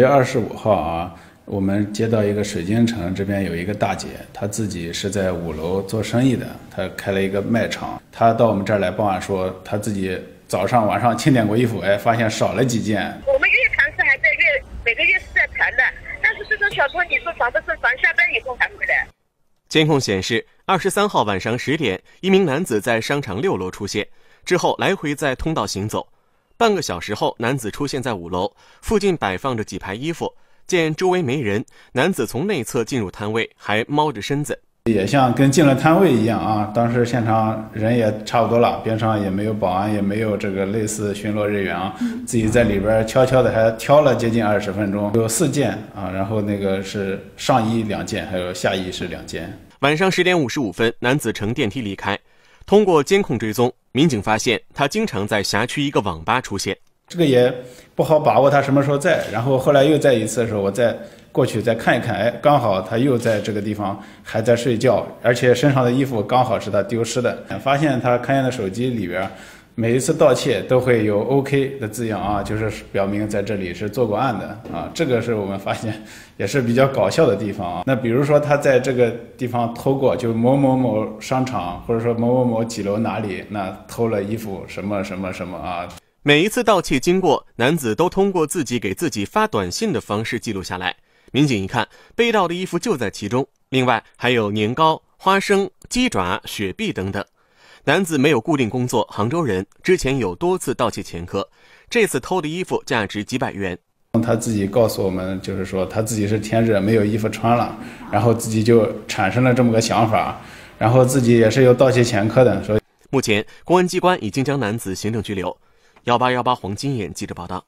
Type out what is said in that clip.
月二十五号啊，我们接到一个水晶城这边有一个大姐，她自己是在五楼做生意的，她开了一个卖场，她到我们这儿来报案说，她自己早上晚上清点过衣服，哎，发现少了几件。我们月谈是还在月，每个月是在谈的，但是这种小偷，你说房子是房下班以后才回来。监控显示，二十三号晚上十点，一名男子在商场六楼出现，之后来回在通道行走。半个小时后，男子出现在五楼附近，摆放着几排衣服。见周围没人，男子从内侧进入摊位，还猫着身子，也像跟进了摊位一样啊。当时现场人也差不多了，边上也没有保安，也没有这个类似巡逻人员啊。自己在里边悄悄的还挑了接近二十分钟，有四件啊，然后那个是上衣两件，还有下衣是两件。晚上十点五十五分，男子乘电梯离开。通过监控追踪，民警发现他经常在辖区一个网吧出现。这个也不好把握他什么时候在。然后后来又在一次的时候，我再过去再看一看，哎，刚好他又在这个地方还在睡觉，而且身上的衣服刚好是他丢失的。发现他看见的手机里边。每一次盗窃都会有 OK 的字样啊，就是表明在这里是做过案的啊，这个是我们发现也是比较搞笑的地方啊。那比如说他在这个地方偷过，就某某某商场或者说某某某几楼哪里，那偷了衣服什么什么什么啊。每一次盗窃经过，男子都通过自己给自己发短信的方式记录下来。民警一看，被盗的衣服就在其中，另外还有年糕、花生、鸡爪、雪碧等等。男子没有固定工作，杭州人，之前有多次盗窃前科，这次偷的衣服价值几百元。他自己告诉我们，就是说他自己是天热没有衣服穿了，然后自己就产生了这么个想法，然后自己也是有盗窃前科的。所以，目前公安机关已经将男子行政拘留。幺八幺八黄金眼记者报道。